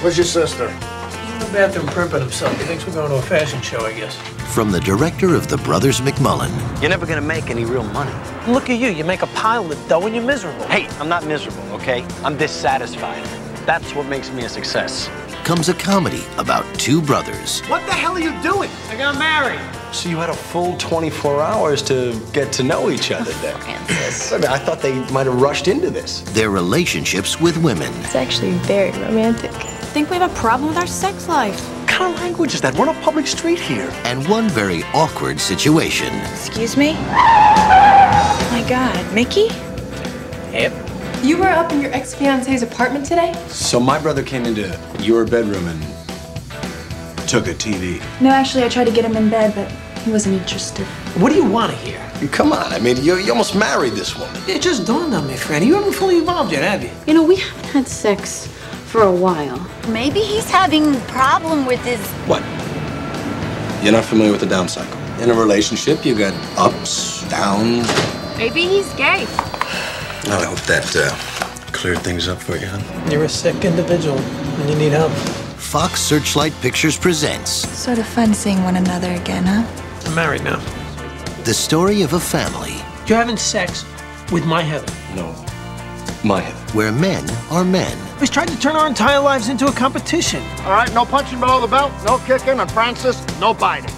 Where's your sister? He's in the bathroom primping himself. He thinks we're going to a fashion show, I guess. From the director of The Brothers McMullen, You're never gonna make any real money. Look at you. You make a pile of dough and you're miserable. Hey, I'm not miserable, okay? I'm dissatisfied. That's what makes me a success. comes a comedy about two brothers What the hell are you doing? I got married. So you had a full 24 hours to get to know each other then? Francis. I, mean, I thought they might have rushed into this. their relationships with women, It's actually very romantic. I think we have a problem with our sex life. What kind of language is that? We're on a public street here. and one very awkward situation. Excuse me? Oh my God, Mickey? Yep. You were up in your ex-fiance's apartment today? So my brother came into your bedroom and took a TV. No, actually, I tried to get him in bed, but he wasn't interested. What do you want to hear? Come on, I mean, you, you almost married this woman. It just dawned on me, Franny. You haven't fully evolved yet, have you? You know, we haven't had sex for a while. Maybe he's having a problem with his. What? You're not familiar with the down cycle. In a relationship, you got ups, downs. Maybe he's gay. I hope that uh, cleared things up for you, huh? You're a sick individual and you need help. Fox Searchlight Pictures presents Sort of fun seeing one another again, huh? I'm married now. the story of a family You're having sex with my Heather. No. My head. where men are men We've tried to turn our entire lives into a competition. All right, no punching below the belt, no kicking, and Francis, no biting.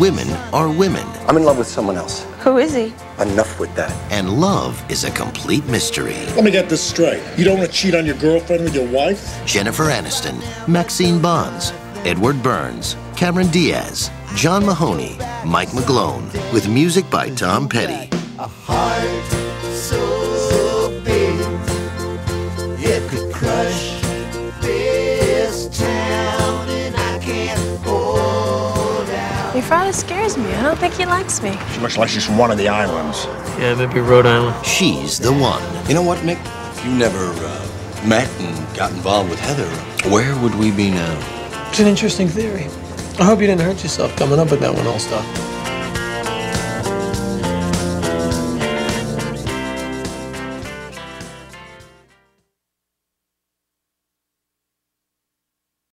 women are women, I'm in love with someone else. Who is he? Enough with that. and love is a complete mystery. Let me get this straight. You don't want to cheat on your girlfriend with your wife? Jennifer Aniston, Maxine Bahns, Edward Burns, Cameron Diaz, John Mahoney, Mike McGlone, with music by Tom Petty. Your father scares me. I don't think he likes me. She looks like she's from one of the islands. Yeah, maybe Rhode Island. She's the one. You know what, Nick? If you never uh, met and got involved with Heather, where would we be now? It's an interesting theory. I hope you didn't hurt yourself coming up with that one, all star.